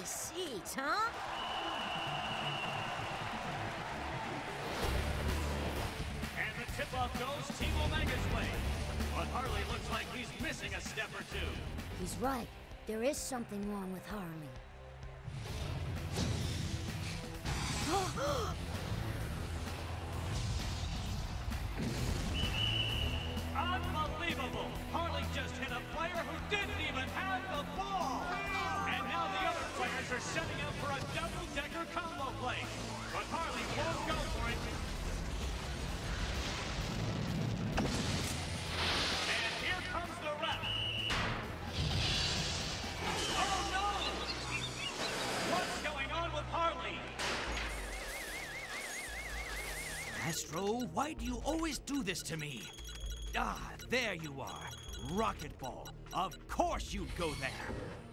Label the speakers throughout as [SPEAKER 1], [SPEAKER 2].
[SPEAKER 1] Nice seats, huh?
[SPEAKER 2] And the tip-off goes Team Omega's way. But Harley looks like he's missing a step or two.
[SPEAKER 1] He's right. There is something wrong with Harley.
[SPEAKER 2] Unbelievable! Harley just hit a player who didn't even have the
[SPEAKER 3] Astro, why do you always do this to me? Ah, there you are. Rocket Ball. Of course you'd go there.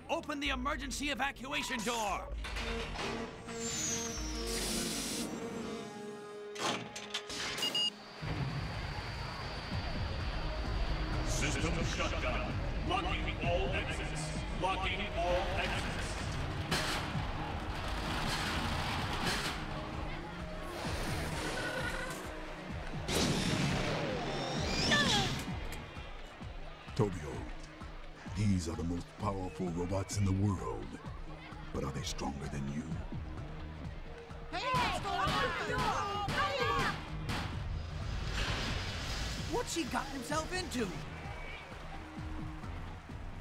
[SPEAKER 3] Open the emergency evacuation door.
[SPEAKER 2] System shutdown. Locking all exits.
[SPEAKER 4] Tobio, these are the most powerful robots in the world. But are they stronger than you?
[SPEAKER 5] What's he gotten himself into?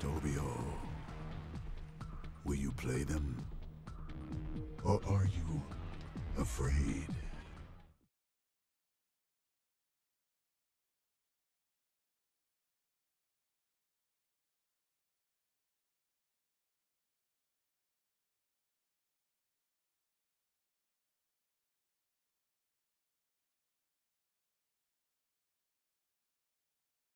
[SPEAKER 4] Tobio, will you play them? Or are you afraid?